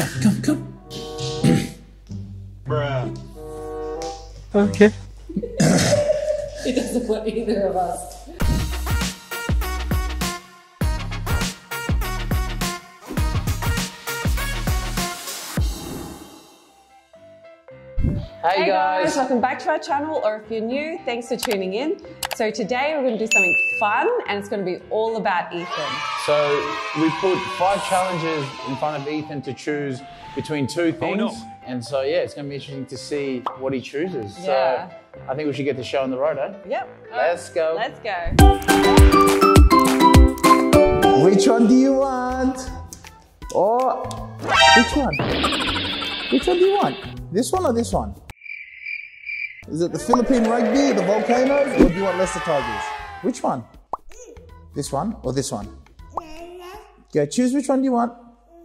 Come, come, come. Bruh. Okay. He doesn't want either of us. Hey, Hey guys, welcome back to our channel, or if you're new, thanks for tuning in. So today we're going to do something fun, and it's going to be all about Ethan. So we put five challenges in front of Ethan to choose between two things. no. And so yeah, it's gonna be interesting to see what he chooses. Yeah. So I think we should get the show on the road, eh? Yep. Let's go. Let's go. Which one do you want? Or which one? Which one do you want? This one or this one? Is it the Philippine rugby, the volcanoes, or do you want Leicester Tigers? Which one? This one or this one? Yeah, choose which one do you want.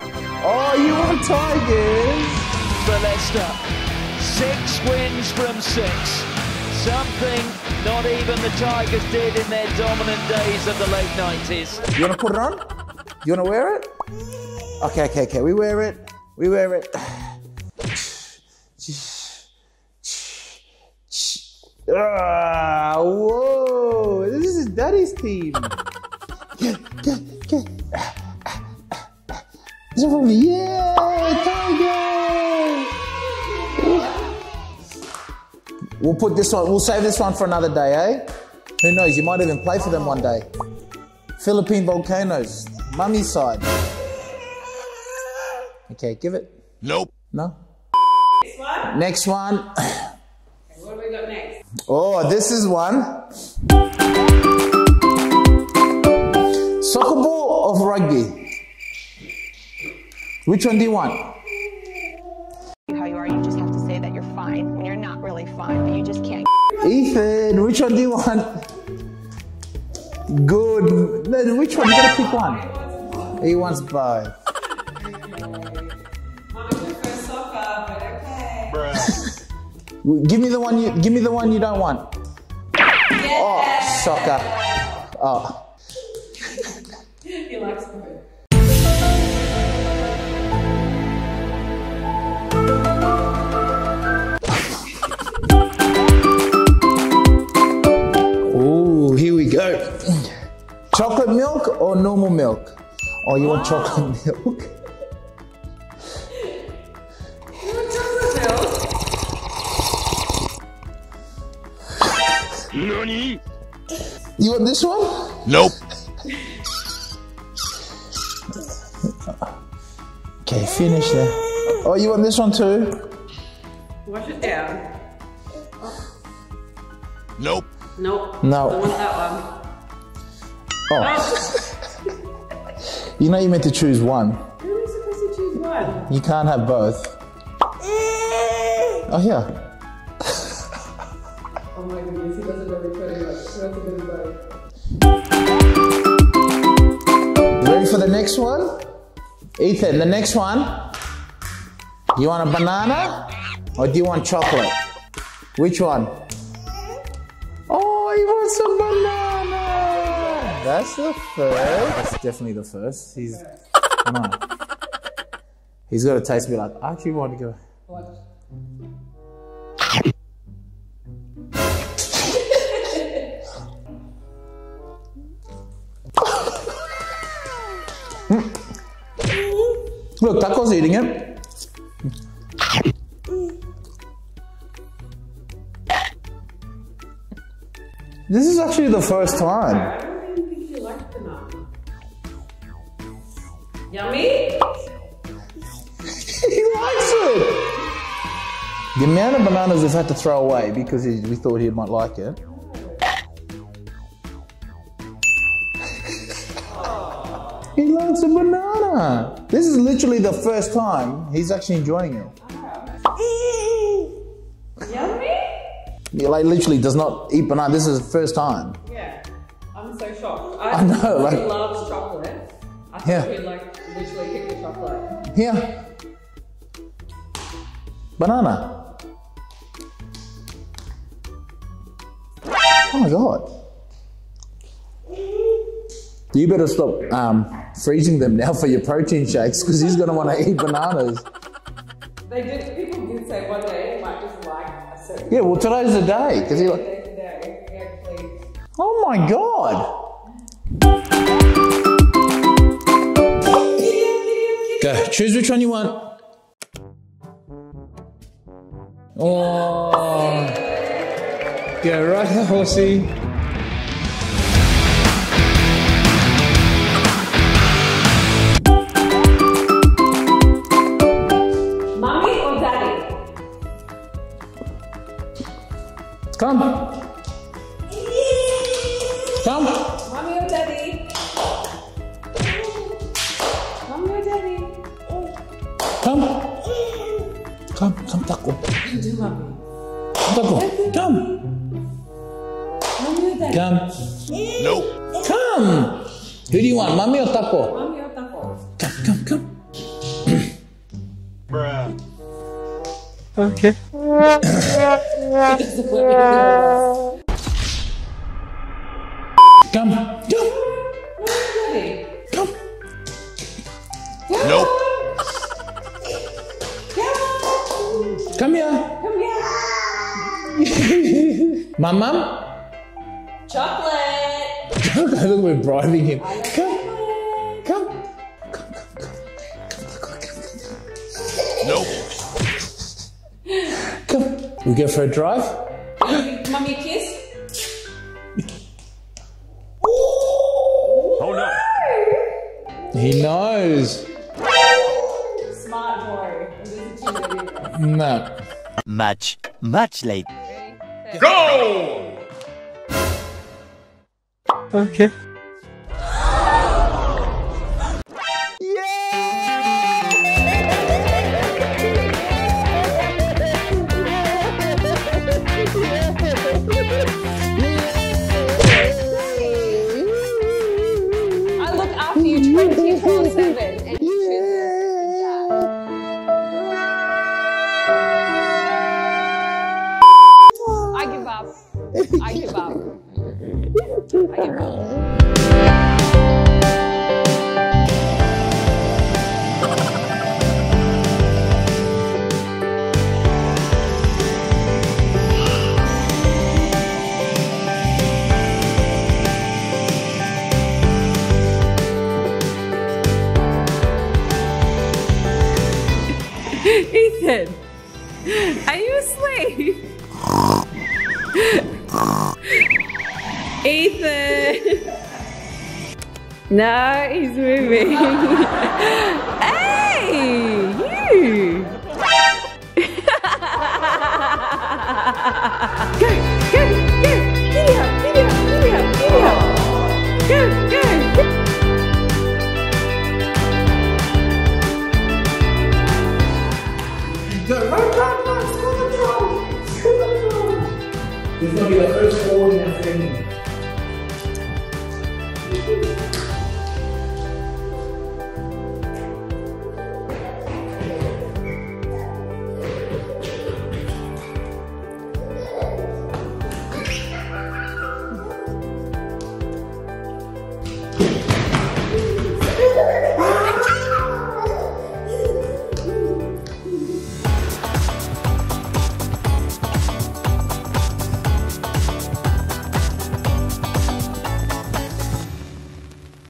Oh, you want Tigers? for Leicester. Six wins from six. Something not even the Tigers did in their dominant days of the late 90s. You wanna put it on? You wanna wear it? Okay, okay, okay. We wear it. We wear it. Ah, whoa! This is Daddy's team. This is for me. Yeah, Tiger. We'll put this one. We'll save this one for another day, eh? Who knows? You might even play for them one day. Philippine volcanoes, mummy side. Okay, give it. Nope. No. Next one. Next one. What have we got next? Oh, this is one. Soccer ball of rugby. Which one do you want? how you are. You just have to say that you're fine when you're not really fine, but you just can't. Ethan, which one do you want? Good. Then which one? You gotta pick one. He wants both. Give me the one you give me the one you don't want. Oh, soccer. Oh. He likes. Ooh, here we go. Chocolate milk or normal milk? Oh, you want chocolate milk? Nani? You want this one? Nope. Okay, finish there. Oh, you want this one too? Wash it down. Nope. Nope. No. Don't want that one. Oh, oh. you know you meant to choose one. Who are we supposed to choose one? You can't have both. Eh. Oh, here. Oh my goodness, he doesn't know which one he wants. He wants to do both. Ready for the next one? Ethan, the next one. You want a banana or do you want chocolate? Which one? Oh, he wants a banana. That's the first. That's definitely the first. He's, I know. He's got a taste a bit like, I actually want to go. Look, Taco's eating it. This is actually the first time. I don't even think he likes banana. Yummy? he likes it. The amount of bananas we've had to throw away because he, we thought he might like it. Banana. This is literally the first time he's actually enjoying it. Yummy? He like literally does not eat banana. This is the first time. Yeah. I'm so shocked. I know, like- He loves chocolate. I thought Yeah. he'd like literally pick the chocolate. Here. Banana. Oh my god. You better stop um, freezing them now for your protein shakes because he's going to want to eat bananas. They did. People did say one day it might just like a certain Yeah, well, today's the day because he like, day today. Yeah, please. oh my god. Go, choose which one you want. Oh, go right horsey. Come. Come. Mummy or daddy? Mummy or daddy? Come. Come, come, Taco. Do mummy. Taco. Come. Mummy or daddy? Come. Nope. Come. Who do you want, mommy or Taco? Mummy or taco? Come, come, come. Bruh. Okay. Come. Come. Daddy? Come. Nope. Come here. Come here. Mum, mum. Chocolate. Look, we're bribing him. Come. Come. Come, come, come. Nope. Come. We go for a drive? Mummy a kiss? Oh no. He knows. Smart boy. This is too many. No. Much, much later. Go! Okay. I give No, he's moving. hey, you! Go!